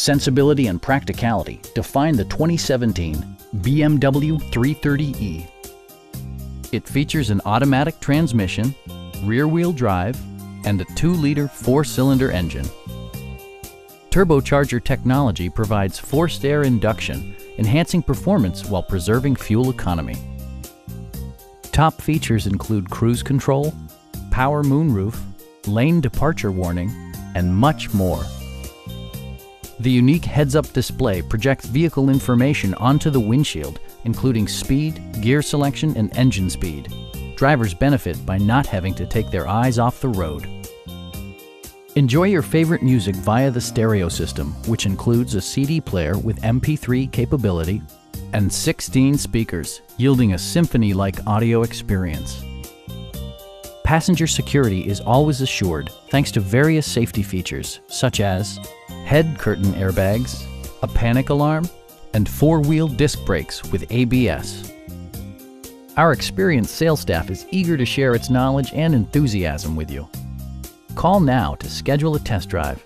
sensibility and practicality define the 2017 BMW 330e. It features an automatic transmission, rear-wheel drive, and a 2-liter four-cylinder engine. Turbocharger technology provides forced air induction, enhancing performance while preserving fuel economy. Top features include cruise control, power moonroof, lane departure warning, and much more. The unique heads-up display projects vehicle information onto the windshield, including speed, gear selection, and engine speed. Drivers benefit by not having to take their eyes off the road. Enjoy your favorite music via the stereo system, which includes a CD player with MP3 capability and 16 speakers, yielding a symphony-like audio experience. Passenger security is always assured thanks to various safety features such as head curtain airbags, a panic alarm, and four-wheel disc brakes with ABS. Our experienced sales staff is eager to share its knowledge and enthusiasm with you. Call now to schedule a test drive